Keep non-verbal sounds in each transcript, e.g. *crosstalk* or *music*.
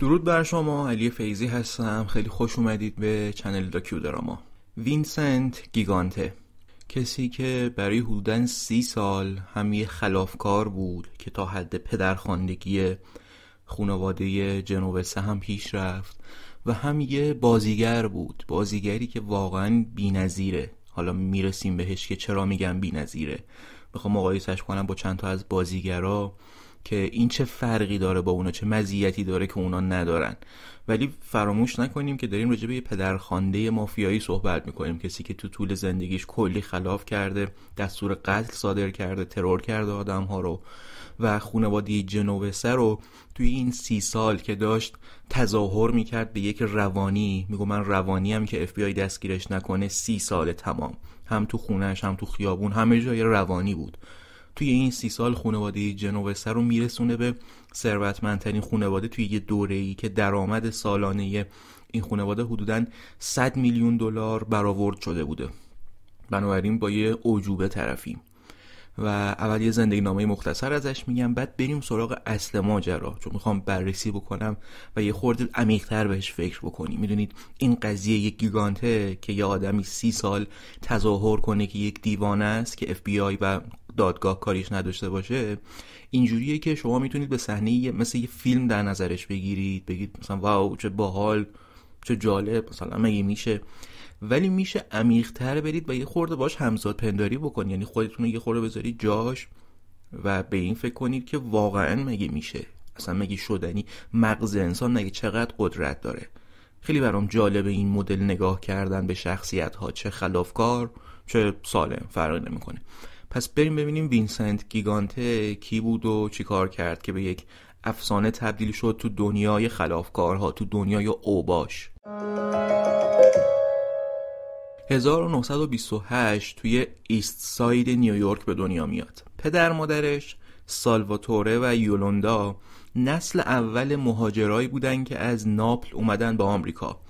درود بر شما. علی فیزی هستم. خیلی خوش اومدید به channel داکیو دراما. وینسنت گیگانته. کسی که برای حدوداً سی سال هم یه خلافکار بود که تا حد پدرخواندگی خانواده جنووسه هم پیش رفت و هم یه بازیگر بود. بازیگری که واقعا بی‌نظیره حالا می‌رسیم بهش که چرا میگم بی‌نظیره می‌خوام مقایسش کنم با چند تا از بازیگرا. که این چه فرقی داره با اونا چه مزیتی داره که اونا ندارن. ولی فراموش نکنیم که داریم راجع به یه پدرخوانده مافیایی صحبت می‌کنیم. کسی که تو طول زندگیش کلی خلاف کرده دستور قتل صادر کرده ترور کرده آدم ها رو و خانواده جنوبسه رو توی این سی سال که داشت تظاهر می‌کرد به یک روانی. میگو من روانی هم که اف دستگیرش نکنه سی سال تمام. هم تو خونش هم تو خیابون همه جای روانی بود. توی این سی سال خانواده جنوبسه رو میرسونه به ثروتمندترین خانواده توی یه دوره ای که درآمد سالانه این خانواده حدودا 100 میلیون دلار برآورد شده بوده. بنابراین با یه عجوبه طرفیم و اول یه زندگی نامه مختصر ازش میگم بعد بریم سراغ اصل ماجرا. چون می‌خوام بررسی بکنم و یه خورده عمیقتر بهش فکر بکنیم. می‌دونید این قضیه یک گیگانته که یه آدمی سی سال تظاهر کنه که یک دیوانه است که آی و دادگاه کاریش نداشته باشه اینجوریه که شما می‌تونید به صحنه مثل یه فیلم در نظرش بگیرید بگید مثلا واو چه باحال چه جالب مثلا مگه میشه؟ ولی میشه عمیقتر برید و یه خورده باش همزاد پنداری بکن. یعنی خودتون یه خورده بذارید جاش و به این فکر کنید که واقعا مگه میشه. اصلا مگه شدنی؟ مغز انسان مگه چقدر قدرت داره؟ خیلی برام جالب این مدل نگاه کردن به شخصیت ها چه خلافکار چه سالم فرقی نمی‌کنه. پس بریم ببینیم وینسنت گیگانته کی بود و چی کار کرد که به یک افسانه تبدیل شد تو دنیای خلافکارها تو دنیای اوباش. 1928 توی East Side نیویورک به دنیا میاد. پدر مادرش سالواتوره و یولوندا نسل اول مهاجرایی بودن که از ناپل اومدن به آمریکا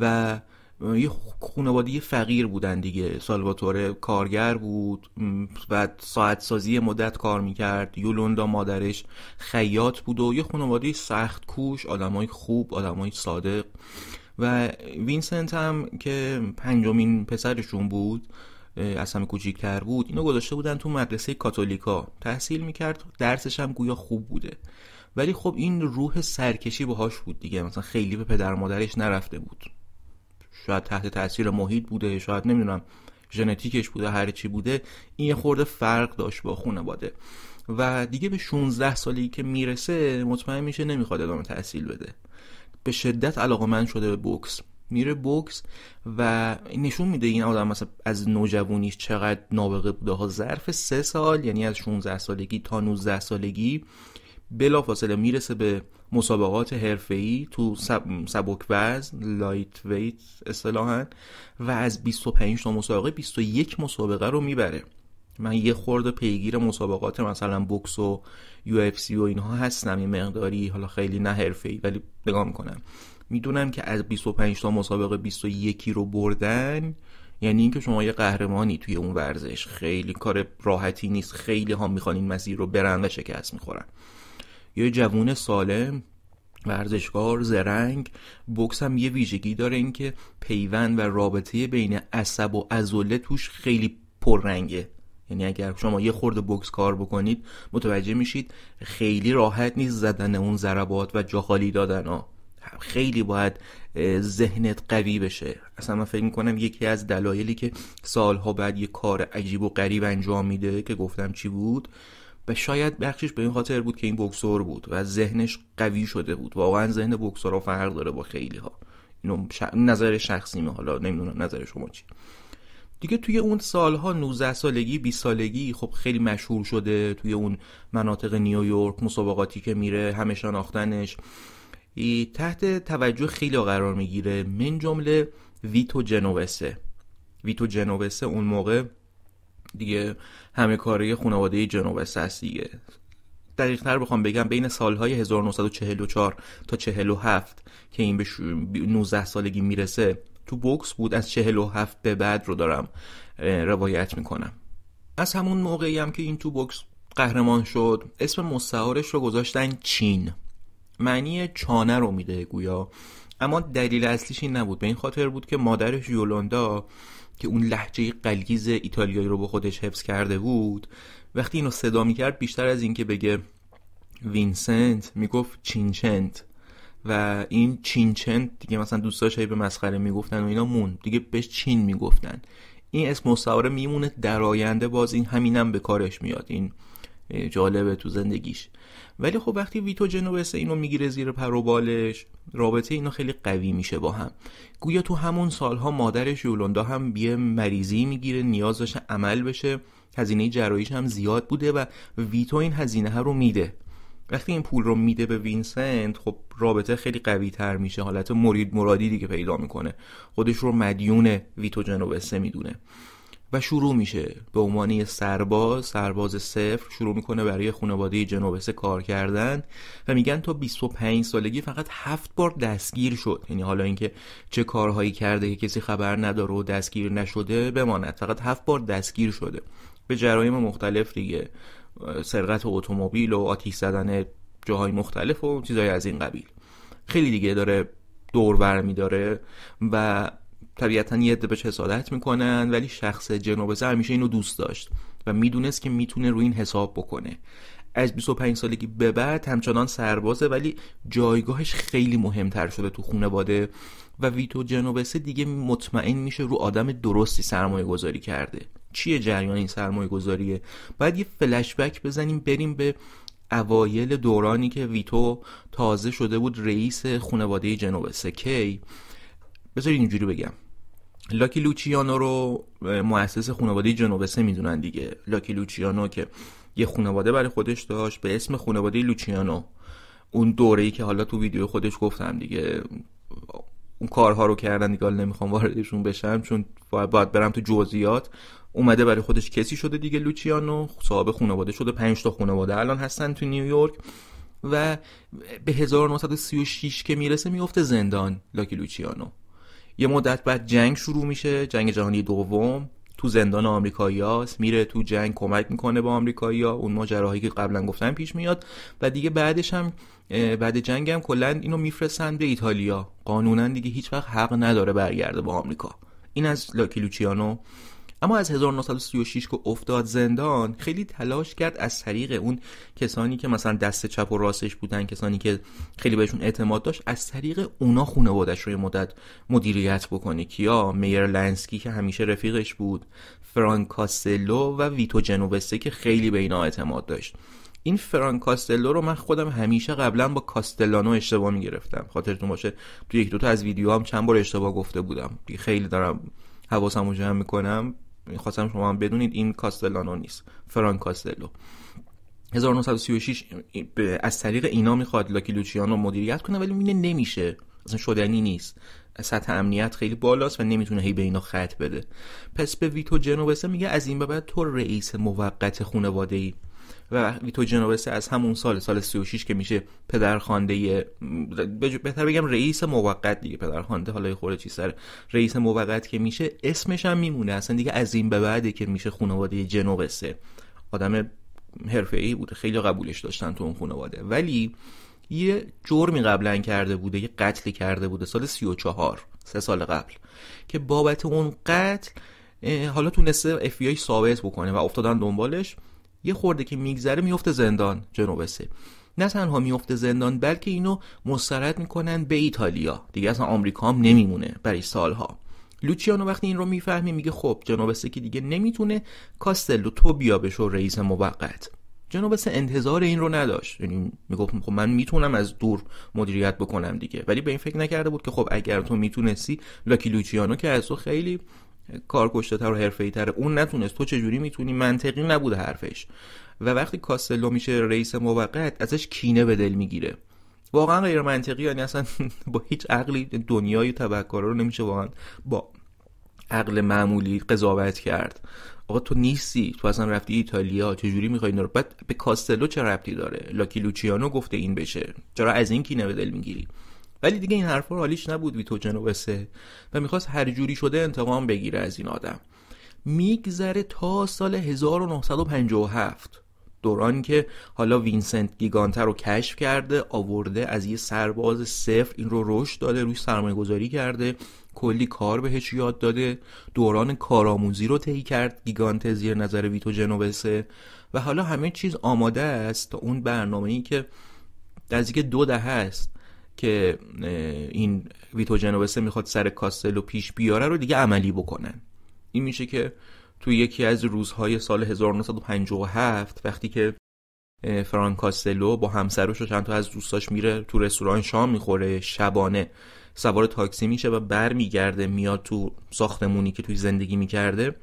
و یه خانواده فقیر بودن دیگه. سالواتوره کارگر بود و ساعت سازی مدت کار می‌کرد. یولوندا مادرش خیاط بود و یه خانواده سخت کوش آدمای خوب آدمای صادق. و وینسنت هم که پنجمین پسرشون بود از همه کوچیکتر بود اینو گذاشته بودن تو مدرسه کاتولیکا. تحصیل می‌کرد درسش هم گویا خوب بوده. ولی خب این روح سرکشی باهاش بود دیگه. مثلا خیلی به پدر مادرش نرفته بود. شاید تحت تاثیر محیط بوده شاید نمی‌دونم ژنتیکش بوده هر چی بوده این یه خورده فرق داشت با خانواده. و دیگه به 16 سالی که می‌رسه مطمئن میشه نمی‌خواد ادامه تحصیل بده. به شدت علاقه شده به بوکس. میره بوکس و نشون میده این آدم مثلا از نوجوانیش چقدر نابغه بوده. ها ظرف سه سال یعنی از 16 سالگی تا 19 سالگی بلا فاصله می‌رسه به مسابقات حرفه‌ای تو سبک وزن lightweight اصطلاحا و از 25 تا مسابقه 21 مسابقه رو می‌بره. من یه خورده پیگیر مسابقات مثلا بوکس و UFC و اینها هستم یه مقداری حالا خیلی نه حرفه‌ای ولی نگاه می‌کنم. می‌دونم که از 25 تا مسابقه 21 رو بردن یعنی اینکه شما یه قهرمانی توی اون ورزش. خیلی کار راحتی نیست. خیلی ها می‌خوان این مسیر رو برن و شکست می‌خورن. یه جوون سالم ورزشکار زرنگ. بوکس هم یه ویژگی داره اینکه پیوند و رابطه بین عصب و عضله توش خیلی پررنگه. یعنی اگر شما یه خورده بوکس کار بکنید متوجه میشید خیلی راحت نیست زدن اون ضربات و جاخالی دادن ها خیلی باید ذهنت قوی بشه. اصلا من فکر می‌کنم یکی از دلایلی که سالها بعد یه کار عجیب و غریب انجام میده که گفتم چی بود؟ و شاید بخشش به این خاطر بود که این بکسور بود و ذهنش قوی شده بود. واقعا ذهن بکسورها فرق داره با خیلی ها اینو نظر شخصیمه حالا نمی‌دونم نظر شما چی دیگه توی اون سالها 19 سالگی 20 سالگی خب خیلی مشهور شده توی اون مناطق نیویورک مسابقاتی که میره همه شناختنش. تحت توجه خیلی قرار می‌گیره. من جمله ویتو جنووسه ویتو جنووسه اون موقع دیگه همه کاره خانواده جنووسه است دیگه. دقیق تر بخوام بگم بین سالهای 1944 تا 47 که این به 19 سالگی می‌رسه تو بوکس بود از 47 به بعد رو دارم روایت می‌کنم. از همون موقعی هم که این تو بوکس قهرمان شد اسم مستعارش رو گذاشتن چین. معنی چانه رو میده گویا. اما دلیل اصلیش این نبود. به این خاطر بود که مادرش یولاندا که اون لهجه غلیظ ایتالیایی رو به خودش حفظ کرده بود وقتی اینو صدا می‌کرد بیشتر از اینکه بگه وینسنت می‌گفت چینچنت. و این چینچنت دیگه مثلا دوستاش به مسخره می‌گفتن و اینا اونم دیگه بهش چین می‌گفتن. این اسم مستعاره میمونه در آینده باز این همینم به کارش میاد. این جالبه تو زندگیش. ولی خب وقتی ویتو جنوبسه اینو می‌گیره زیر پر و بالش رابطه اینا خیلی قوی میشه با هم. گویا تو همون سالها مادرش یولوندا هم یه مریضی می‌گیره نیاز داشته عمل بشه. هزینه جراییش هم زیاد بوده و ویتو این هزینه ها رو میده. وقتی این پول رو میده به وینسنت خب رابطه خیلی قوی تر میشه. حالت مرید مرادی دیگه پیدا می‌کنه. خودش رو مدیون ویتو جنوبسه می‌دونه. و شروع میشه. به عنوان سرباز سرباز صفر شروع می‌کنه برای خانواده جنوبسه کار کردن و میگن تا 25 سالگی فقط هفت بار دستگیر شد. یعنی حالا اینکه چه کارهایی کرده که کسی خبر نداره و دستگیر نشده بماند. فقط هفت بار دستگیر شده. به جرایم مختلف دیگه. سرقت اتومبیل و آتیش زدن جاهای مختلف و چیزهای از این قبیل. خیلی دیگه داره دور برمی داره و طبیعتا یه عده بهش حسادت می‌کنن ولی شخص جنوبزه همیشه اینو دوست داشت و می‌دونست که می‌تونه روی این حساب بکنه. از 25 سالگی به بعد همچنان سربازه ولی جایگاهش خیلی مهمتر شده تو خانواده و ویتو جنوبسه دیگه مطمئن میشه رو آدم درستی سرمایه گذاری کرده. چیه جریان این سرمایه گذاریه باید یه فلشبک بزنیم بریم به اوایل دورانی که ویتو تازه شده بود رئیس خانواده جنوبسه. کی؟ بذارید اینجوری بگم. لاکی لوچیانو رو مؤسس خانواده جنوبسه می‌دونن دیگه. لاکی لوچیانو که یه خانواده برای خودش داشت به اسم خانواده لوچیانو. اون دوره‌ای که حالا تو ویدیو خودش گفتم دیگه اون کارها رو کردن دیگه نمی‌خوام واردشون بشم چون باید, برم تو جزئیات. اومده برای خودش کسی شده دیگه لوچیانو صاحب خانواده شده 5 تا خانواده الان هستن تو نیویورک و به 1936 که می‌رسه میفته زندان لاکی لوچیانو. یه مدت بعد جنگ شروع میشه جنگ جهانی دوم. تو زندان آمریکاییاست میره تو جنگ کمک می‌کنه با آمریکایی‌ها اون ماجراهایی که قبلا گفتم پیش میاد. و دیگه بعدش هم بعد جنگ هم کلا اینو میفرستن به ایتالیا. قانونا دیگه هیچ وقت حق نداره برگرده با آمریکا. این از لاکی لوچیانو. اما از 1936 که افتاد زندان خیلی تلاش کرد از طریق اون کسانی که مثلا دست چپ و راستش بودن کسانی که خیلی بهشون اعتماد داشت از طریق اونا خانوادش رو مدت مدیریت بکنه. کیا؟ میر لنسکی که همیشه رفیقش بود فرانک کاستلو و ویتو جنوبسته که خیلی به اینا اعتماد داشت. این فرانک کاستلو رو من خودم همیشه قبلا با کاستلانو اشتباه می‌گرفتم. خاطرتون باشه تو یک دوتا از ویدیو هم چند بار اشتباه گفته بودم. خیلی دارم حواسمو جمع می‌کنم. خواستم شما هم بدونید این کاستلانو نیست فرانک کاستلو. 1936 از طریق اینا می‌خواد لاکی لوچیانو مدیریت کنه ولی مینه نمیشه. اصلا شدنی نیست. سطح امنیت خیلی بالاست و نمی‌تونه هی به اینا خط بده. پس به ویتو جنوبسه میگه از این به بعد تو رئیس موقت خانواده ای و ویتو جنوبسه از همون سال سال 36 که میشه پدرخوانده بهتر بگم رئیس موقت دیگه پدرخوانده حالا خورده چی سر رئیس موقت که میشه اسمش هم میمونه. اصلا دیگه از این به بعده که میشه خانواده جنوبسه. آدم ای بوده. خیلی قبولش داشتن تو اون خانواده. ولی یه جرمی قبلا کرده بوده یه قتلی کرده بوده سال 34 سه سال قبل که بابت اون قتل حالا تونسته اف ثابت بکنه و افتادن دنبالش. یه خورده که میگذره میفته زندان جنوبسه نه تنها میفته زندان بلکه اینو مسترد می‌کنن به ایتالیا. دیگه اصلا آمریکا هم نمیمونه برای سالها. لوچیانو وقتی این رو می‌فهمه میگه خب جنوبسه که دیگه نمی‌تونه کاستلو تو بیا بشو رئیس موقت. جنوبسه انتظار این رو نداشت. یعنی می‌گفت خب من می‌تونم از دور مدیریت بکنم دیگه. ولی به این فکر نکرده بود که خب اگر تو می‌تونستی لاکی لوچیانو که از تو خیلی کارکشته تر و حرفه‌ای تر اون نتونست. تو چجوری می‌تونی؟ منطقی نبوده حرفش. و وقتی کاستلو میشه رئیس موقت ازش کینه به دل می‌گیره. واقعا غیر منطقی. یعنی اصلا *laughs* با هیچ عقلی دنیای تبکارا رو نمیشه واقعا با عقل معمولی قضاوت کرد. آقا تو نیستی. تو اصلا رفتی ایتالیا. چجوری می‌خوای رو؟ بعد به کاستلو چه ربطی داره؟ لاکی لوچیانو گفته این بشه. چرا از این کینه به دل می‌گیری؟ ولی دیگه این حرفا حالیش نبود ویتو جنوبسه و می‌خواست هر جوری شده انتقام بگیره از این آدم. میگذره تا سال 1957 دورانی که حالا وینسنت گیگانته رو کشف کرده آورده از یه سرباز صفر این رو رشد داده روی سرمایه گذاری کرده کلی کار بهش یاد داده دوران کارآموزی رو طی کرد گیگانته زیر نظر ویتو جنوبسه و حالا همه چیز آماده است تا اون برنامه ای که نزدیک دو دهه است. که این ویتو جنوبسه می‌خواد سر کاستلو پیش بیاره رو دیگه عملی بکنن. این میشه که توی یکی از روزهای سال 1957 وقتی که فرانک کاستلو با همسرش و چند تا از دوستاش میره تو رستوران شام می‌خوره شبانه سوار تاکسی میشه و برمیگرده میاد تو ساختمونی که توی زندگی می‌کرده.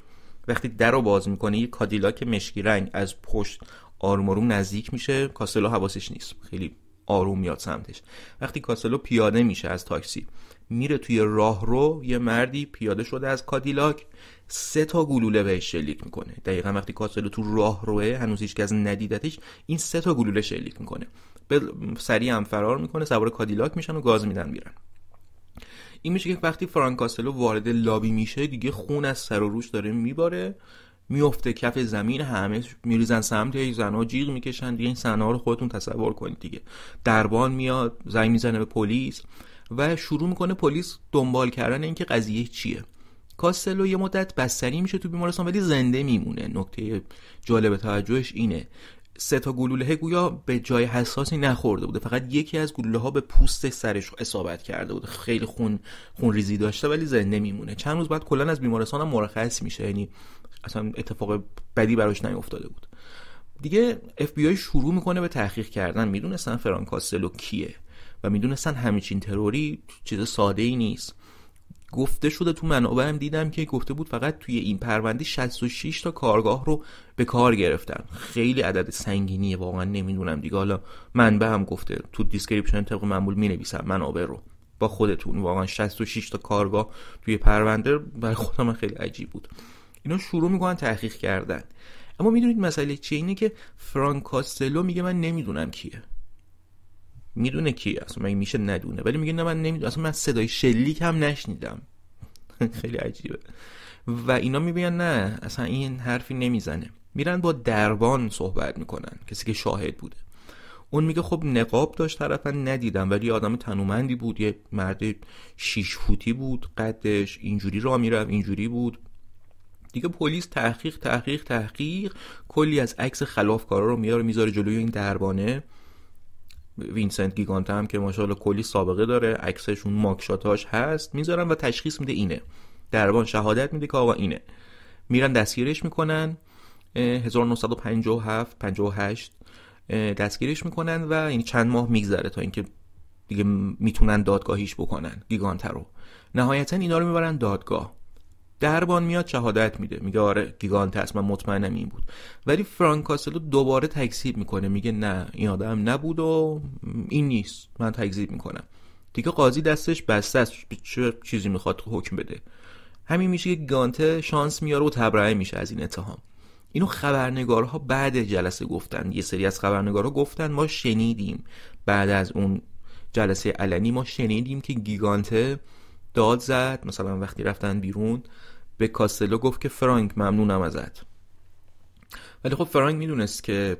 وقتی در رو باز می‌کنه یه کادیلاک مشکی رنگ از پشت آروم نزدیک میشه. کاستلو حواسش نیست. خیلی آروم میاد سمتش. وقتی کاستلو پیاده میشه از تاکسی میره توی راه رو یه مردی پیاده شده از کادیلاک سه تا گلوله بهش شلیک می‌کنه. دقیقا وقتی کاستلو تو راه روه هنوز هیچ کس ندیدتش این سه تا گلوله شلیک می‌کنه. به سریع هم فرار می‌کنه سوار کادیلاک میشن و گاز میدن میرن. این میشه که وقتی فرانک کاستلو وارد لابی میشه دیگه خون از سر و روش داره میباره. میفته کف زمین همه میریزن سمت یک زنها جیغ می‌کشن دیگه این صحنه رو خودتون تصور کنید دیگه. دربان میاد زنگ می‌زنه به پلیس و شروع می‌کنه پلیس دنبال کردن اینکه قضیه چیه. کاستلو یه مدت بستری میشه تو بیمارستان ولی زنده میمونه. نکته جالب توجهش اینه. سه تا گلوله گویا به جای حساسی نخورده بوده. فقط یکی از گلوله ها به پوست سرش اصابت کرده بوده. خیلی خون خون ریزی داشته ولی زنده میمونه. چند روز بعد کلا از بیمارستان مرخص میشه. یعنی اصلا اتفاق بدی براش نیفتاده بود. دیگه اف بی آی شروع می‌کنه به تحقیق کردن. می‌دونستن فرانکاستلو کیه و می‌دونستن همچین تروری چیز ساده ای نیست. گفته شده تو منابعم دیدم که گفته بود فقط توی این پرونده 66 تا کارگاه رو به کار گرفتن. خیلی عدد سنگینیه واقعا نمی‌دونم دیگه. حالا منبع هم گفته تو description طبق معمول می نویسم منابع رو. با خودتون واقعا 66 تا کارگاه توی پرونده برای خودم خیلی عجیب بود. اینا شروع می‌کنن تحقیق کردن. اما می‌دونید مسئله چیه؟ اینه که فرانک کاستلو میگه من نمی‌دونم کیه. می‌دونه کی اصلا مگه میشه ندونه؟ ولی میگه نه من نمی‌دونم. اصلا من صدای شلیک هم نشنیدم. *laughs* خیلی عجیبه. و اینا می‌بینن نه اصلا این حرفی نمی‌زنه. میرن با دربان صحبت می‌کنن. کسی که شاهد بوده. اون میگه خب نقاب داشت طرفو ندیدم. ولی آدم تنومندی بود. یه مرد شیش فوتی بود. قدش اینجوری راه می‌رفت اینجوری بود. دیگه پلیس تحقیق تحقیق تحقیق. کلی از عکس خلافکارا رو میاره می‌ذاره جلوی این دربانه. وینسنت گیگانت هم که ماشاءالله کلی سابقه داره. عکساشون ماگشاتاش هست. می‌ذارن و تشخیص میده اینه. دربان شهادت میده که آقا اینه. میرن دستگیرش می‌کنن. 1957 58 دستگیرش می‌کنن و این چند ماه میگذره تا اینکه دیگه می‌تونن دادگاهیش بکنن. گیگانت رو. نهایتا اینا رو می‌برن دادگاه. دربان میاد شهادت میده. میگه آره گیگانت هست. من مطمئنم این بود. ولی فرانک کاسلو دوباره تکذیب می‌کنه. میگه نه این آدم نبود و این نیست. من تکذیب می‌کنم. دیگه قاضی دستش بسته است. چه چیزی می‌خواد حکم بده. همین میشه که گیگانته شانس میاره و تبرئه میشه از این اتهام. اینو خبرنگارها بعد جلسه گفتن. یه سری از خبرنگارها گفتن ما شنیدیم. بعد از اون جلسه علنی ما شنیدیم که گیگانته داد زد مثلا وقتی رفتن بیرون به کاستلو گفت که فرانک ممنونم ازت. ولی خب فرانک می‌دونست که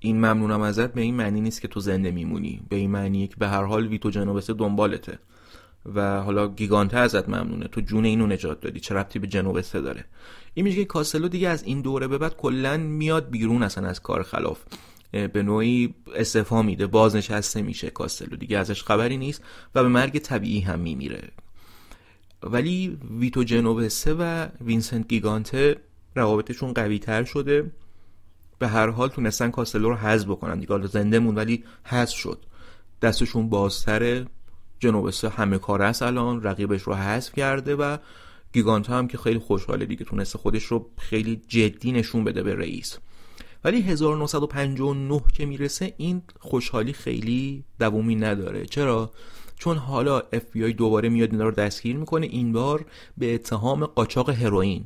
این ممنونم ازت به این معنی نیست که تو زنده میمونی. به این معنیه که به هر حال ویتو جنوبسه دنبالته. و حالا گیگانته ازت ممنونه. تو جون اینو نجات دادی. چه ربطی به جنوبسه داره؟ این میشه که کاستلو دیگه از این دوره به بعد کلا میاد بیرون اصلا از کار خلاف. به نوعی استعفا میده. بازنشسته میشه کاستلو. دیگه ازش خبری نیست و به مرگ طبیعی هم میمیره. ولی ویتو جنوبسه و وینسنت گیگانته روابطشون قوی تر شده. به هر حال تونستن کاستلو رو حذف بکنن. دیگه حالا زنده مون ولی حذف شد. دستشون بازتره. جنوبسه همه کار است الان. رقیبش رو حذف کرده و گیگانته هم که خیلی خوشحاله دیگه. تونسته خودش رو خیلی جدی نشون بده به رئیس. ولی 1959 که می‌رسه این خوشحالی خیلی دوومی نداره. چرا؟ چون حالا اف بی آی دوباره میاد اینا رو دستگیر می‌کنه این بار به اتهام قاچاق هروئین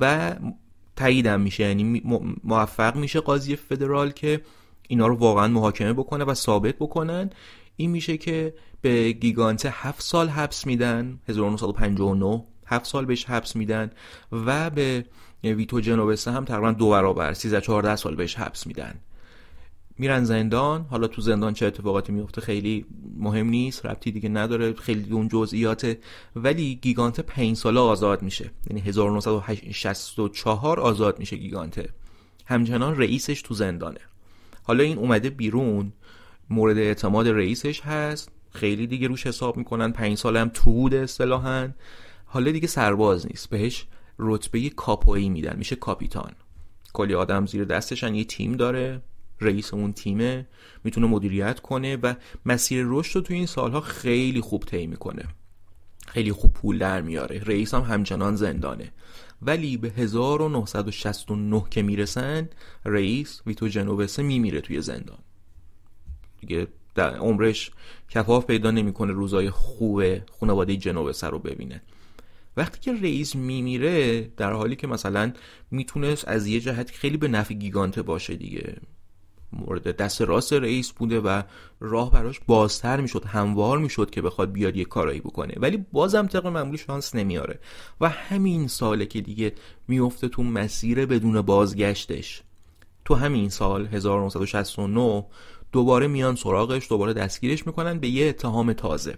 و تاییدم میشه. یعنی موفق میشه قاضی فدرال که اینا رو واقعا محاکمه بکنه و ثابت بکنن. این میشه که به گیگانته هفت سال حبس میدن 1959 هفت سال بهش حبس میدن و به ویتو جنوبسه هم تقریبا دو برابر 13 14 سال بهش حبس میدن. میرن زندان. حالا تو زندان چه اتفاقاتی میفته خیلی مهم نیست ربطی دیگه نداره خیلی اون جزئیاته. ولی گیگانت 5 ساله آزاد میشه. یعنی 1964 آزاد میشه گیگانته. همچنان رئیسش تو زندانه. حالا این اومده بیرون مورد اعتماد رئیسش هست. خیلی دیگه روش حساب می‌کنن پنج سال هم تو بوده اصطلاحا. حالا دیگه سرباز نیست. بهش رتبه کاپویی میدن میشه کاپیتان. کلی آدم زیر دستشن یه تیم داره. رئیس اون تیمه می‌تونه مدیریت کنه و مسیر رشد رو تو این سالها خیلی خوب طی می‌کنه. خیلی خوب پول در میاره. رئیس هم همچنان زندانه. ولی به 1969 که می‌رسن رئیس ویتو جنوبسه میمیره توی زندان. دیگه در عمرش کفاف پیدا نمی‌کنه روزای خوب خانواده جنوبسه رو ببینه. وقتی که رئیس میمیره در حالی که مثلا می‌تونست از یه جهت خیلی به نفع گیگانته باشه دیگه. مورد دست راست رئیس بوده و راه براش بازتر می‌شد هموار می‌شد که بخواد بیاد یه کارایی بکنه. ولی بازم طبق معمولی شانس نمیاره. و همین ساله که دیگه میفته تو مسیر بدون بازگشتش. تو همین سال 1969 دوباره میان سراغش دوباره دستگیرش می‌کنن به یه اتهام تازه.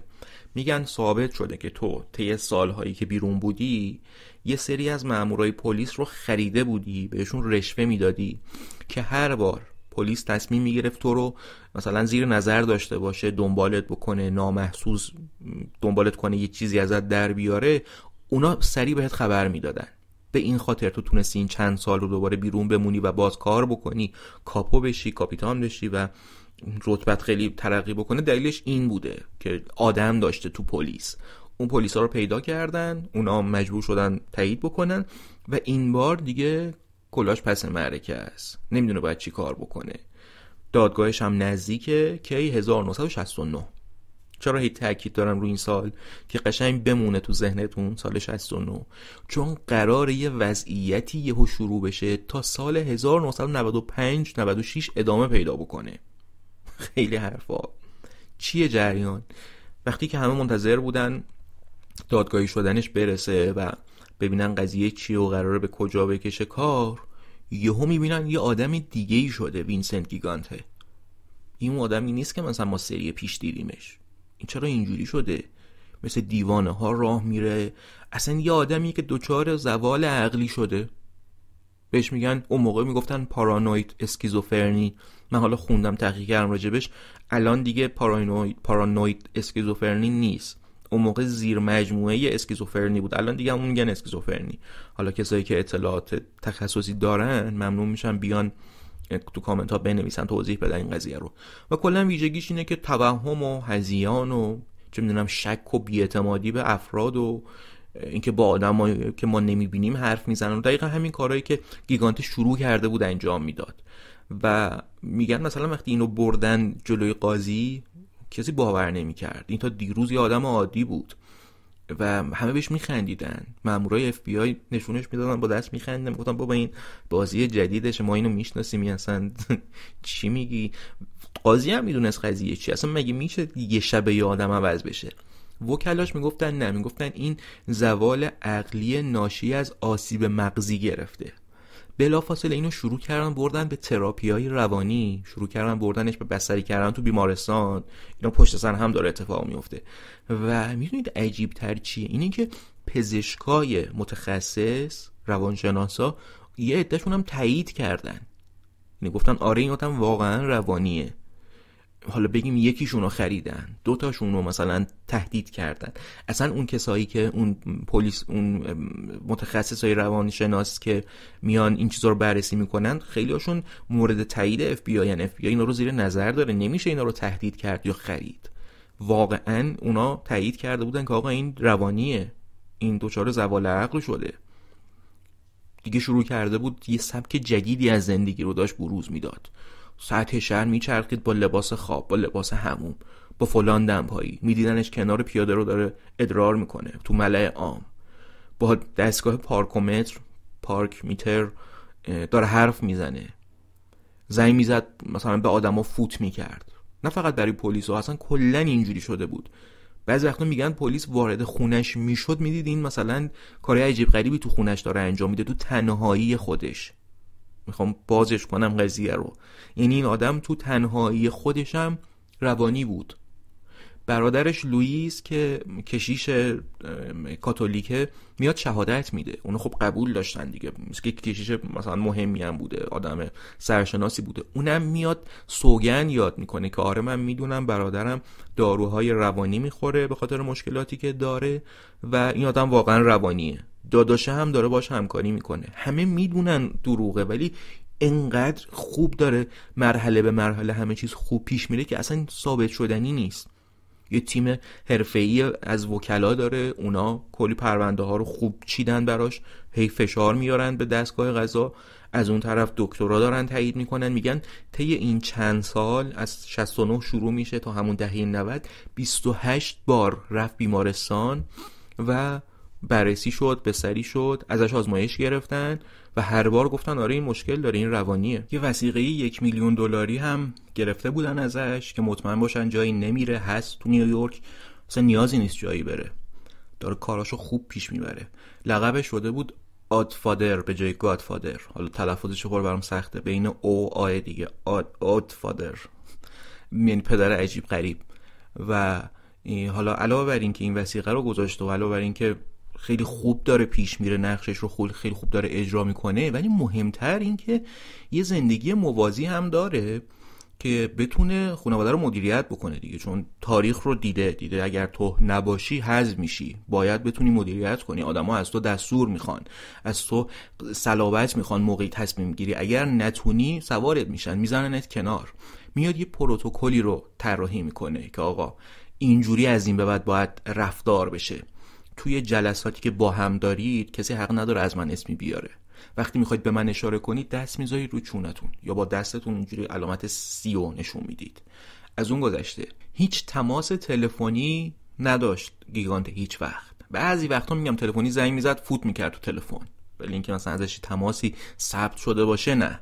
میگن ثابت شده که تو طی سالهایی که بیرون بودی یه سری از مامورای پلیس رو خریده بودی بهشون رشوه می‌دادی که هر بار پلیس تصمیم می‌گرفت تو رو مثلا زیر نظر داشته باشه دنبالت بکنه نامحسوس دنبالت کنه یه چیزی ازت در بیاره اونا سریع بهت خبر می‌دادن. به این خاطر تو تونستی این چند سال رو دوباره بیرون بمونی و باز کار بکنی کاپو بشی کاپیتان بشی و رتبت خیلی ترقی بکنه. دلیلش این بوده که آدم داشته تو پلیس. اون پلیس ها رو پیدا کردن اونا مجبور شدن تایید بکنن و این بار دیگه کلاش پس معرکه است. نمی‌دونه باید چی کار بکنه. دادگاهش هم نزدیکه که 1969 چرا هی تاکید دارم روی این سال که قشنگ بمونه تو ذهنتون سال 69 چون قرار یه وضعیتی یهو شروع بشه تا سال 1995 96 ادامه پیدا بکنه. خیلی حرفا. چیه جریان؟ وقتی که همه منتظر بودن دادگاهی شدنش برسه و ببینن قضیه چیه و قراره به کجا بکشه کار یهو می‌بینن یه آدم دیگه ای شده وینسنت گیگانته. این آدمی نیست که مثلا ما سری پیش دیدیمش. این چرا اینجوری شده؟ مثل دیوانه ها راه میره. اصلا یه آدمی که دچار زوال عقلی شده. بهش میگن اون موقع می‌گفتن پارانوید اسکیزوفرنی من حالا خوندم تحقیق کردم راجبش. الان دیگه پارانوید پارانوید اسکیزوفرنی نیست. اون موقع زیر مجموعه اسکیزوفرنی بود. الان دیگه همون میگن اسکیزوفرنی. حالا کسایی که اطلاعات تخصصی دارن ممنون میشن بیان تو کامنت ها بنویسن توضیح بدن این قضیه رو. و کلا ویژگیش اینه که توهم و هزیان و چه می‌دونم شک و بیاعتمادی به افراد و اینکه با آدم که ما نمی‌بینیم حرف می‌زنن. و دقیقا همین کارهایی که گیگانت شروع کرده بود انجام می‌داد. و میگن مثلا وقتی اینو بردن جلوی قاضی کسی باور نمی‌کرد. این تا دیروز یه آدم عادی بود و همه بهش میخندیدن. مامورای اف بی آی نشونش می‌دادن با دست میخندن گفتن بابا این بازی جدیدش ما اینو می‌شناسیم. اصلا *laughs* چی میگی؟ قاضی هم می‌دونست قضیه چی اصلا مگه میشه یه شب یه آدم عوض بشه؟ وکلاش می‌گفتن نه. می‌گفتن این زوال عقلی ناشی از آسیب مغزی گرفته. بلافاصله اینو شروع کردن بردن به تراپی های روانی شروع کردن بردنش به بستری کردن تو بیمارستان. اینا پشت سر هم داره اتفاق میفته. و می‌دونید عجیب تر چیه؟ اینه که پزشکای متخصص روانشناسا یه عدهشون هم تایید کردن. یعنی گفتن آره این آدم واقعا روانیه. حالا بگیم یکیشون رو خریدن دوتاشون رو مثلا تهدید کردن. اصلا اون کسایی که اون پلیس اون متخصص های روانشناس که میان این چیزا رو بررسی می‌کنن خیلی هاشون مورد تایید اف بی آی اف بی اینا رو زیر نظر داره. نمیشه اینا رو تهدید کرد یا خرید. واقعا اونا تایید کرده بودن که آقا این روانیه. این دچار زوال عقل شده. دیگه شروع کرده بود یه سبک جدیدی از زندگی رو داشت بروز می‌داد. سطح شهر میچرخید با لباس خواب با لباس هموم با فلان دمپایی. میدیدنش کنار پیاده رو داره ادرار می‌کنه تو ملع عام. با دستگاه پارکومتر پارک میتر داره حرف می‌زنه. زنگ می‌زد مثلا به آدما فوت می‌کرد. نه فقط برای پلیس ها اصلا کلا اینجوری شده بود. بعضی وقتا میگن پلیس وارد خونش می‌شد. می‌دید این مثلا کار عجیب غریبی تو خونش داره انجام میده تو تنهایی خودش. می‌خوام بازش کنم قضیه رو. یعنی این آدم تو تنهایی خودشم روانی بود. برادرش لوئیس که کشیش کاتولیکه میاد شهادت میده. اونو خب قبول داشتن دیگه. که کشیش مثلا مهمی هم بوده آدم سرشناسی بوده. اونم میاد سوگن یاد می‌کنه که آره من می‌دونم برادرم داروهای روانی می‌خوره به خاطر مشکلاتی که داره و این آدم واقعا روانیه. داداشه هم داره باش همکاری می‌کنه. همه می‌دونن دروغه ولی انقدر خوب داره مرحله به مرحله همه چیز خوب پیش میره که اصلا ثابت شدنی نیست. یه تیم حرفه‌ای از وکلا داره اونا کلی پرونده ها رو خوب چیدن براش هی فشار میارن به دستگاه قضا از اون طرف دکترا دارن تایید می‌کنن میگن طی این چند سال از 69 شروع میشه تا همون دهه 90 28 بار رفت بیمارستان و بررسی شد به سری شد ازش آزمایش گرفتن و هر بار گفتن آره این مشکل داره این روانیه. یه وسیقه یک میلیون دلاری هم گرفته بودن ازش که مطمئن باشن جایی نمیره هست تو نیویورک اصلا نیازی نیست جایی بره. داره کاراشو خوب پیش می‌بره. لقبش شده بود آدفادر به جای گادفادر حالا تلفظش خور برام سخته. بین او آی دیگه. آد آدفادر یعنی پدر عجیب غریب. و حالا علاوه بر اینکه این وسیقه رو گذاشته و علاوه بر اینکه خیلی خوب داره پیش میره نقشش رو خیلی خوب داره اجرا می‌کنه. ولی مهمتر این که یه زندگی موازی هم داره که بتونه خانواده رو مدیریت بکنه دیگه. چون تاریخ رو دیده دیده اگر تو نباشی حذف میشی. باید بتونی مدیریت کنی. آدما از تو دستور می‌خوان از تو صلابت می‌خوان موقعی تصمیم گیری. اگر نتونی سوارت میشن میزننت کنار. میاد یه پروتکلی رو طراحی می‌کنه که آقا اینجوری از این به بعد باید رفتار بشه. توی جلساتی که با هم دارید کسی حق نداره از من اسمی بیاره. وقتی می‌خواید به من اشاره کنید دست می‌ذارید رو چونتون یا با دستتون اینجوری علامت سیو نشون می‌دید. از اون گذشته هیچ تماس تلفنی نداشت گیگانت هیچ وقت. بعضی وقتا میگم تلفنی زنگ می‌زد فوت می‌کرد تو تلفن. ولی اینکه مثلا ازش تماسی ثبت شده باشه نه.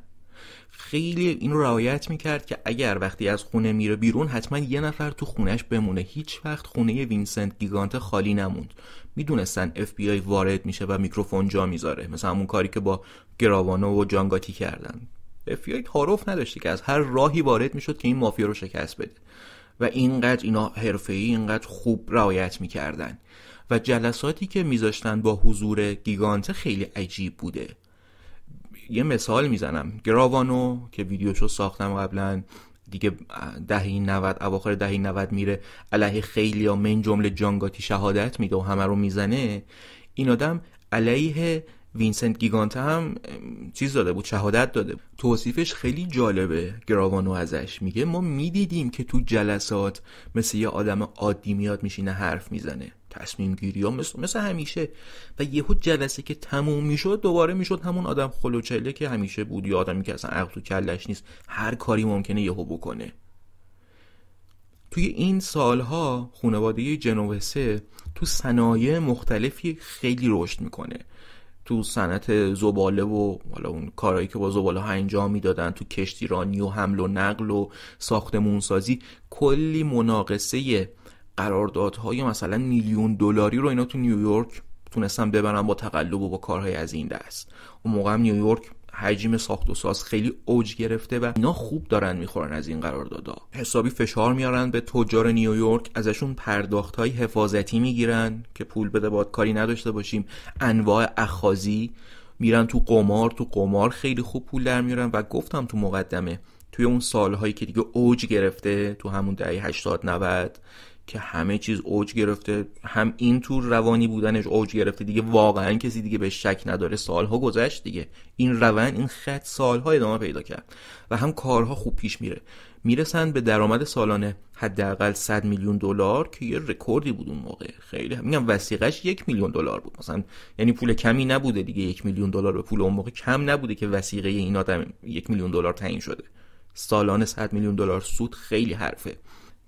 خیلی این رعایت می‌کرد که اگر وقتی از خونه میره بیرون حتما یه نفر تو خونه‌ش بمونه. هیچ وقت خونه وینسنت گیگانت خالی نموند. می‌دونستن اف بی آی وارد میشه و میکروفون جا می‌ذاره. مثلا همون کاری که با گراوانو و جان گاتی کردن. اف بی آی تعارف نداشته که از هر راهی وارد می‌شد که این مافیا رو شکست بده. و اینقدر اینا حرفه‌ای اینقدر خوب رعایت می‌کردن. و جلساتی که میذاشتن با حضور گیگانت خیلی عجیب بوده. یه مثال می‌زنم. گراوانو که ویدیوشو ساختم قبلا دیگه دهه 90 اواخر دهه 90 میره. علیه خیلی یا من جمله جانگاتی شهادت میده و همه رو می‌زنه. این آدم علیه وینسنت گیگانته هم چیز داده بود شهادت داده بود. توصیفش خیلی جالبه گراوانو ازش. میگه ما می‌دیدیم که تو جلسات مثل یه آدم عادی میاد میشینه حرف می‌زنه. تصمیم گیری ها مثل, مثل همیشه. و یهو جلسه که تموم می‌شد دوباره می‌شد همون آدم خلوچله که همیشه بود یا آدمی که اصلا عقل تو کلش نیست هر کاری ممکنه یهو بکنه. توی این سالها خانواده جنوسه تو صنایع مختلفی خیلی رشد می‌کنه. تو صنعت زباله و حالا اون کارهایی که با زباله ها انجام می‌دادن تو کشتیرانی و حمل و نقل و ساختمونسازی کلی مناقصه قراردادهای مثلا میلیون دلاری رو اینا تو نیویورک تونستن ببرن با تقلب و با کارهای از این دست. اون موقع هم نیویورک حجم ساخت و ساز خیلی اوج گرفته و اینا خوب دارن می‌خورن از این قراردادها. حسابی فشار میارن به تجار نیویورک ازشون پرداخت های حفاظتی می‌گیرن که پول بده باید کاری نداشته باشیم. انواع اخازی میرن تو قمار تو قمار خیلی خوب پول در میارن و گفتم تو مقدمه توی اون سالهایی که دیگه اوج گرفته تو همون دهه 80 90 که همه چیز اوج گرفته هم این طور روانی بودنش اوج گرفته دیگه واقعا کسی دیگه به شک نداره. سالها گذشت دیگه. این روان این خط سالها ادامه پیدا کرد و هم کارها خوب پیش میره. می‌رسن به درآمد سالانه حداقل 100 میلیون دلار که یه رکوردی بود اون موقع. خیلی میگم وسیقش یک میلیون دلار بود. مثلا یعنی پول کمی نبوده دیگه یک میلیون دلار به پول اون موقع کم نبوده که وسیقه این آدم یک میلیون دلار تعیین شده. سالانه 100 میلیون دلار سود خیلی حرفه.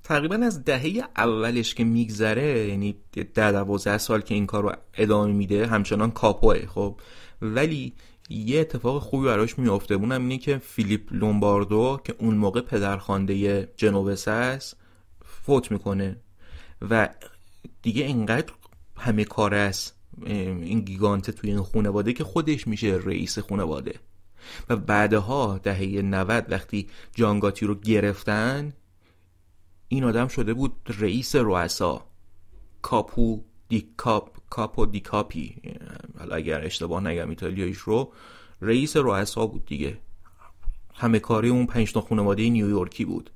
تقریبا از دهه اولش که میگذره یعنی ده دوازده سال که این کار رو ادامه میده همچنان کاپوه خب. ولی یه اتفاق خوبی براش میافته. اونم اینه که فیلیپ لومباردو که اون موقع پدرخوانده جنوبس است فوت می‌کنه. و دیگه انقدر همه کار است این گیگانته توی این خانواده که خودش میشه رئیس خانواده و بعدها دهه 90 وقتی جان گاتی رو گرفتن این آدم شده بود رئیس رؤسا. capo di cap capo di capi. حالا اگر اشتباه نگم ایتالیاییش رو رئیس رؤسا بود دیگه. همه کاره‌ی اون پنج تا خانواده نیویورکی بود.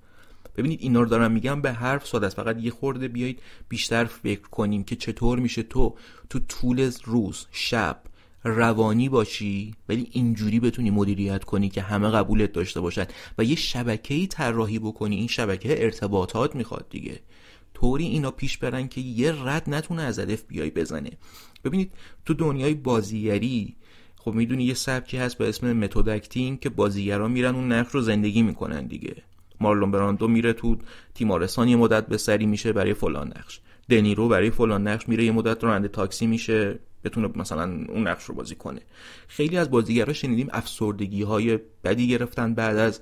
ببینید اینا رو دارم میگم به حرف ساده است. فقط یه خورده بیایید بیشتر فکر کنیم که چطور میشه تو تو طول روز شب روانی باشی ولی اینجوری بتونی مدیریت کنی که همه قبولت داشته باشن و یه شبکه‌ای طراحی بکنی. این شبکه ارتباطات می‌خواد دیگه. طوری اینا پیش برن که یه رد نتونه از هدف بیای بزنه. ببینید تو دنیای بازیگری خب می‌دونی یه سبکی هست به اسم متودکتینگ که بازیگرا میرن اون نقش رو زندگی می‌کنن دیگه. مارلون براندو میره تو تیمارستان یه مدت به سری میشه برای فلان نقش. دنیرو برای فلان نقش میره یه مدت راننده تاکسی میشه. بتونه مثلا اون نقش رو بازی کنه. خیلی از بازیگرا شنیدیم افسردگی های بدی گرفتن بعد از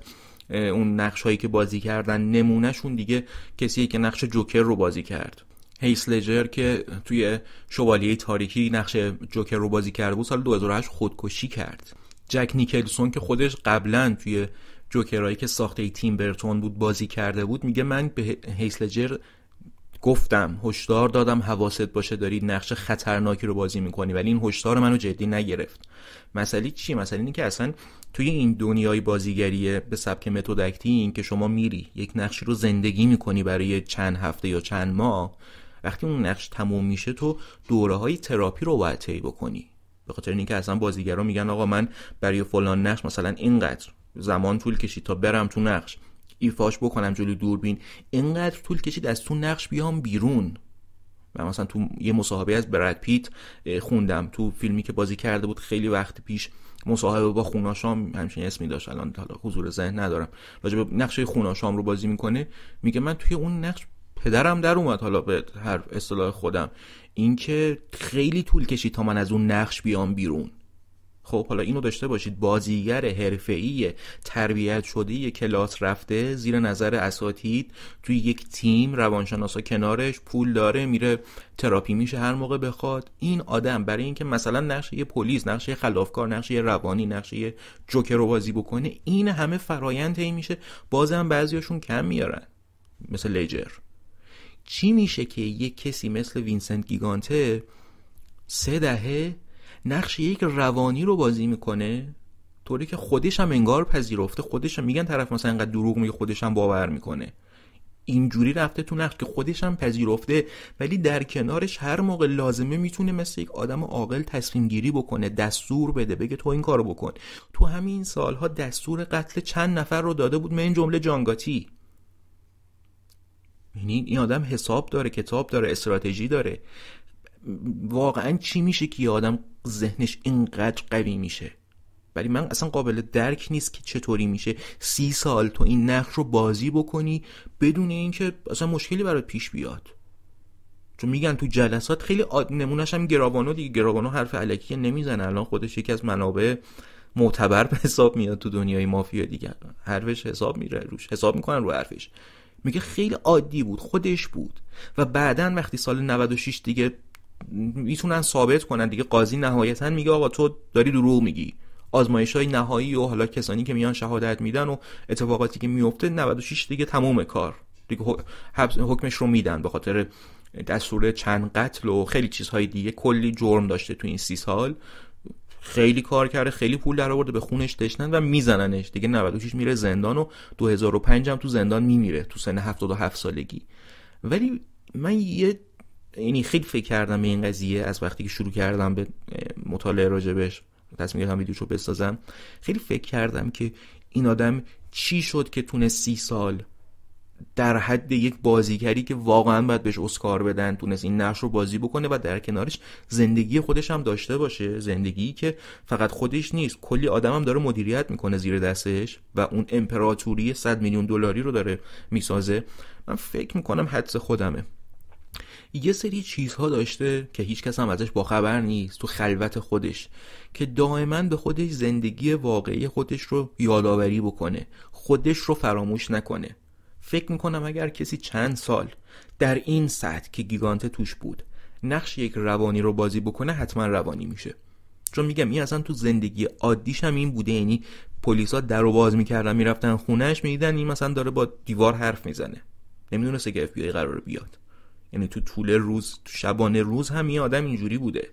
اون نقش هایی که بازی کردن. نمونهشون دیگه کسیه که نقش جوکر رو بازی کرد. هیس لجر که توی شوالیه تاریکی نقش جوکر رو بازی کرده بود سال 2008 خودکشی کرد. جک نیکلسون که خودش قبلا توی جوکرایی که ساخته تیم برتون بود بازی کرده بود میگه من به هیس لجر گفتم هشدار دادم حواست باشه داری نقش خطرناکی رو بازی می‌کنی ولی این هشدار منو جدی نگرفت. مسئله چی؟ مسئله اینه که اصلا توی این دنیای بازیگری به سبک متد این که شما میری یک نقشی رو زندگی می‌کنی برای چند هفته یا چند ماه وقتی اون نقش تموم میشه تو دوره های تراپی رو باید طی بکنی. به خاطر اینکه اصلا بازیگرا میگن آقا من برای فلان نقش مثلا اینقدر زمان طول کشید تا برم تو نقش. ایفاش بکنم جلوی دوربین. اینقدر طول کشید از تو نقش بیام بیرون. و مثلا تو یه مصاحبه از براد پیت خوندم. تو فیلمی که بازی کرده بود خیلی وقت پیش مصاحبه با خوناشام همچین اسمی داشت. الان حالا حضور ذهن ندارم. راجع به نقشه خوناشام رو بازی می‌کنه میگه من توی اون نقش پدرم در اومد. حالا به هر اصطلاح خودم. اینکه خیلی طول کشید تا من از اون نقش بیام بیرون. خب حالا اینو داشته باشید. بازیگر حرفه‌ای تربیت شده کلاس رفته زیر نظر اساتید توی یک تیم روانشناسا کنارش پول داره میره تراپی میشه هر موقع بخواد. این آدم برای اینکه مثلا نقش یه پلیس نقش یه خلافکار نقش یه روانی نقش یه جوکر رو بازی بکنه این همه فرایند طی میشه. بازم بعضیاشون کم میارن مثل لیجر. چی میشه که یه کسی مثل وینسنت گیگانته سه دهه نقش یک روانی رو بازی می‌کنه طوری که خودش هم انگار پذیرفته خودش هم میگن طرف مثلا انقدر دروغ میگه خودش هم باور می‌کنه. اینجوری رفته تو نقش که خودش هم پذیرفته ولی در کنارش هر موقع لازمه می‌تونه مثل یک آدم عاقل تصمیم گیری بکنه دستور بده بگه تو این کارو بکن. تو همین سالها دستور قتل چند نفر رو داده بود من جمله جانگاتی. یعنی این آدم حساب داره کتاب داره استراتژی داره. واقعا چی میشه که یه آدم ذهنش اینقدر قوی میشه؟ ولی من اصلا قابل درک نیست که چطوری میشه. سی سال تو این نقش رو بازی بکنی بدون اینکه اصلا مشکلی برات پیش بیاد. چون میگن تو جلسات خیلی آد... نمونش هم گراوانو دیگه. گراوانو حرف علکی نمی‌زنه. الان خودش یکی از منابع معتبر به حساب میاد تو دنیای مافیا دیگه. حرفش حساب میره روش. حساب می‌کنن رو حرفش. میگه خیلی عادی بود. خودش بود. و بعدا وقتی سال 96 دیگه می‌تونن ثابت کنن. دیگه قاضی نهایتا میگه آقا تو داری دروغ میگی. آزمایش های نهایی و حالا کسانی که میان شهادت میدن و اتفاقاتی که میفته 96 دیگه تموم کار. دیگه حکمش رو میدن به خاطر دستور چند قتل و خیلی چیزهای دیگه. کلی جرم داشته تو این سی سال. خیلی کار کرده خیلی پول در آورده به خونش تشنن و میزننش. دیگه 96 میره زندان و 2005 هم تو زندان میمیره تو سن 77 سالگی. ولی من یه یعنی خیلی فکر کردم به این قضیه از وقتی که شروع کردم به مطالعه راجبش تصمیم گرفتم ویدیوشو بسازم خیلی فکر کردم که این آدم چی شد که تونه سی سال در حد یک بازیگری که واقعا باید بهش اسکار بدن تونست این نقش رو بازی بکنه و در کنارش زندگی خودش هم داشته باشه. زندگی که فقط خودش نیست کلی آدم هم داره مدیریت می‌کنه زیر دستش و اون امپراتوری 100 میلیون دلاری رو داره می‌سازه. من فکر می‌کنم حدس خودمه. یه سری چیزها داشته که هیچ کس هم ازش باخبر نیست تو خلوت خودش که دائما به خودش زندگی واقعی خودش رو یادآوری بکنه خودش رو فراموش نکنه. فکر می‌کنم اگر کسی چند سال در این سطح که گیگانته توش بود نقش یک روانی رو بازی بکنه حتما روانی میشه. چون میگم این اصلا تو زندگی عادیش هم این بوده یعنی پلیسا در رو باز می‌کردن می‌رفتن خونهش می‌دیدن این مثلا داره با دیوار حرف می‌زنه. نمی‌دونسته که اف قرار بیاد. یعنی تو طول روز تو شبانه روز هم یه آدم اینجوری بوده.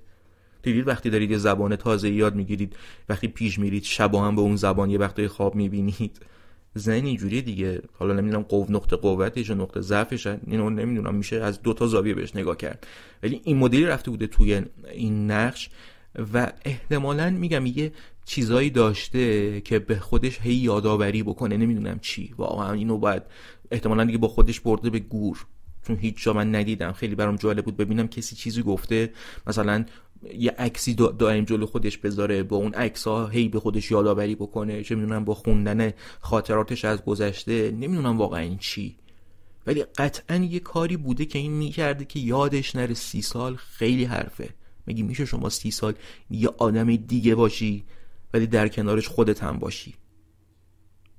دیدید وقتی دارید یه زبان تازه یاد می‌گیرید وقتی پیش میرید شبا هم به اون زبان یه وقتی خواب می‌بینید. زن اینجوری دیگه. حالا نمی‌دونم قوه نقطه قوتش و نقطه ضعفش اینو نمی‌دونم میشه از دو تا زاویه بهش نگاه کرد. ولی این مدلی رفته بوده توی این نقش و احتمالا میگم یه چیزایی داشته که به خودش هی یادآوری بکنه. نمی‌دونم چی. واقعا اینو باید احتمالا دیگه با خودش برده به گور. چون هیچ جا من ندیدم. خیلی برام جالب بود ببینم کسی چیزی گفته. مثلا یه عکسی دائم جلو خودش بذاره با اون عکس ها هی به خودش یادآوری بکنه. چه می‌دونم با خوندن خاطراتش از گذشته. نمی‌دونم واقعا این چی. ولی قطعا یه کاری بوده که این می‌کرده که یادش نره سی سال خیلی حرفه. میگی میشه شما سی سال یه آدم دیگه باشی ولی در کنارش خودت هم باشی.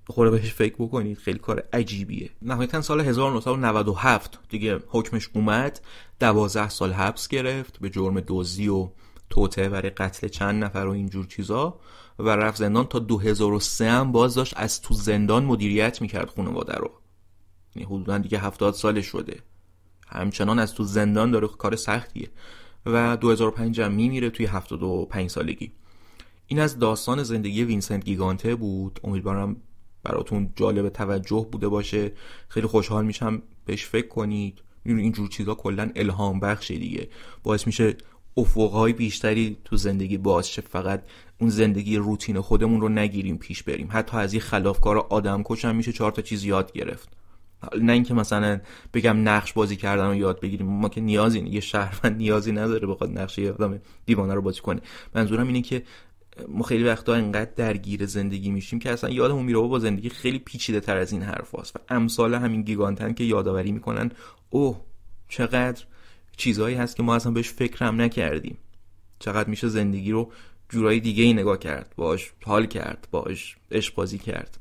خوره بهش فکر بکنید خیلی کار عجیبیه. نهایتا سال 1997 دیگه حکمش اومد. دوازده سال حبس گرفت به جرم دزدی و توته برای قتل چند نفر و اینجور چیزا و رفت زندان. تا 2003 هم باز داشت از تو زندان مدیریت می‌کرد خانواده رو. یعنی حدودا دیگه هفتاد سالش شده. همچنان از تو زندان داره کار سختیه. و 2005 هم میمیره توی 75 سالگی. این از داستان زندگی وینسنت گیگانته بود. امیدوارم براتون جالب توجه بوده باشه. خیلی خوشحال میشم بهش فکر کنید. اینجور چیزا کلا الهام بخشه دیگه. باعث میشه افقهای بیشتری تو زندگی باز شه. فقط اون زندگی روتین خودمون رو نگیریم پیش بریم. حتی از این خلافکار آدم کشم میشه چهار تا چیز یاد گرفت. نه اینکه مثلا بگم نقش بازی کردن رو یاد بگیریم. ما که نیازی یه شهروند نیازی نداره بخواد نقش یه آدم دیوانه رو بازی کنه. منظورم اینه که ما خیلی وقتا انقدر درگیر زندگی میشیم که اصلا یادمون میره با زندگی خیلی پیچیده تر از این حرف هست و امثال همین گیگانتن که یادآوری می‌کنن اوه چقدر چیزهایی هست که ما اصلا بهش فکرم نکردیم. چقدر میشه زندگی رو جورایی دیگه ای نگاه کرد باش حال کرد باش اشبازی کرد.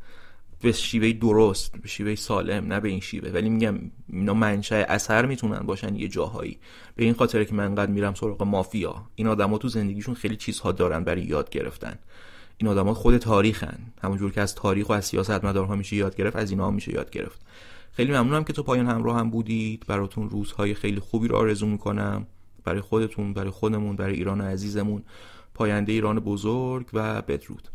به شیوه درست به شیوه سالم نه به این شیوه. ولی میگم اینا منشأ اثر می‌تونن باشن یه جاهایی. به این خاطر که من انقدر میرم سراغ مافیا. این آدما تو زندگیشون خیلی چیزها دارن برای یاد گرفتن. این آدما خود تاریخن. همونجور که از تاریخ و از سیاست مدارها میشه یاد گرفت از اینا هم میشه یاد گرفت. خیلی ممنونم که تو پایان همراه هم بودید. براتون روزهای خیلی خوبی رو آرزو می‌کنم. برای خودتون برای خودمون برای ایران عزیزمون. پاینده ایران بزرگ و بدرود.